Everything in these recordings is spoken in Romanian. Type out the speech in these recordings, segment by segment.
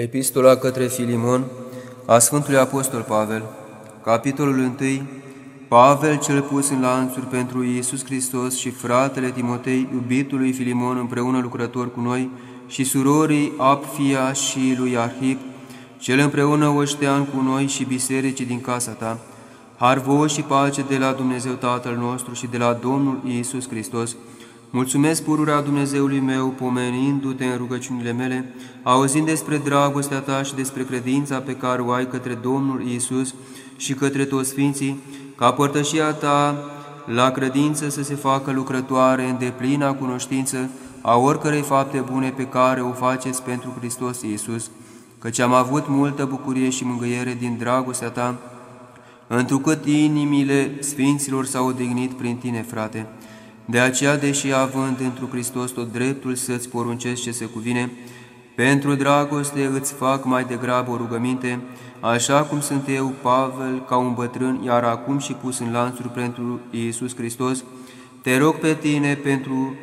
Epistola către Filimon a Sfântului Apostol Pavel, capitolul 1, Pavel cel pus în lanțuri pentru Iisus Hristos și fratele Timotei, iubitului Filimon, împreună lucrător cu noi, și surorii Apfia și lui Arhip, cel împreună oștean cu noi și bisericii din casa ta, har și pace de la Dumnezeu Tatăl nostru și de la Domnul Iisus Hristos, Mulțumesc pururea Dumnezeului meu, pomenindu-te în rugăciunile mele, auzind despre dragostea ta și despre credința pe care o ai către Domnul Iisus și către toți Sfinții, ca părtășia ta la credință să se facă lucrătoare în deplina cunoștință a oricărei fapte bune pe care o faceți pentru Hristos Iisus, căci am avut multă bucurie și mângâiere din dragostea ta, întrucât inimile Sfinților s-au odihnit prin tine, frate. De aceea, deși având întru Hristos tot dreptul să-ți poruncesc ce se cuvine, pentru dragoste îți fac mai degrabă o rugăminte, așa cum sunt eu, Pavel, ca un bătrân, iar acum și pus în lanțuri pentru Iisus Hristos, te rog pe tine pentru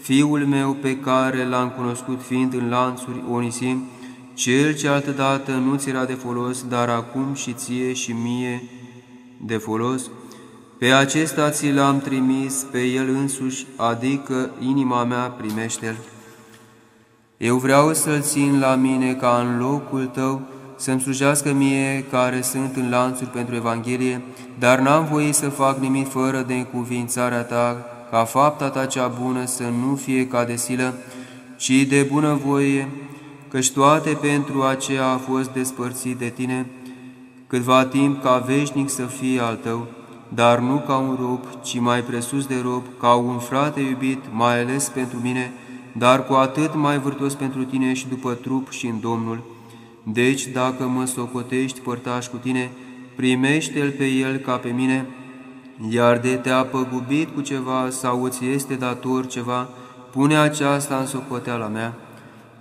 fiul meu pe care l-am cunoscut fiind în lanțuri Onisim, cel ce altădată nu ți era de folos, dar acum și ție și mie de folos, pe acesta ți l-am trimis pe el însuși, adică inima mea primește-l. Eu vreau să-l țin la mine ca în locul tău, să-mi slujească mie care sunt în lanțuri pentru Evanghelie, dar n-am voie să fac nimic fără de încuvințarea ta, ca fapta ta cea bună să nu fie ca de silă, ci de bună voie, căci toate pentru aceea a fost despărțit de tine, câtva timp ca veșnic să fie al tău, dar nu ca un rob, ci mai presus de rob, ca un frate iubit, mai ales pentru mine, dar cu atât mai vârtos pentru tine și după trup și în Domnul. Deci, dacă mă socotești părtaș cu tine, primește-l pe el ca pe mine, iar de te-a păgubit cu ceva sau îți este dator ceva, pune aceasta în socoteala mea.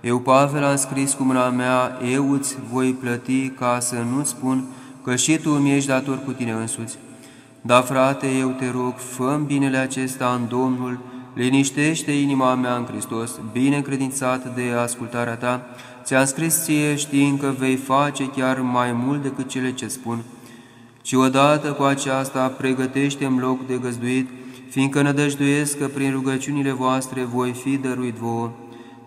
Eu, Pavel, am scris cu mâna mea, eu îți voi plăti ca să nu-ți spun că și tu mi ești dator cu tine însuți. Da, frate, eu te rog, fă binele acesta în Domnul, liniștește inima mea în Hristos, bine credințat de ascultarea ta, ți-am scris ție știind că vei face chiar mai mult decât cele ce spun. Și odată cu aceasta pregătește-mi loc de găzduit, fiindcă nădăjduiesc că prin rugăciunile voastre voi fi dăruit vouă.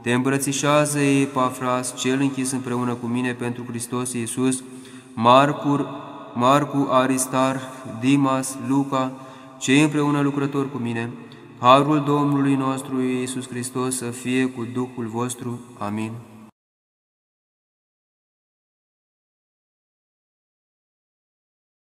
Te îmbrățișează Epafras, cel închis împreună cu mine pentru Hristos Iisus, Marcur, Marcu, Aristar, Dimas, Luca, cei împreună lucrători cu mine, Harul Domnului nostru Iisus Hristos să fie cu Duhul vostru. Amin.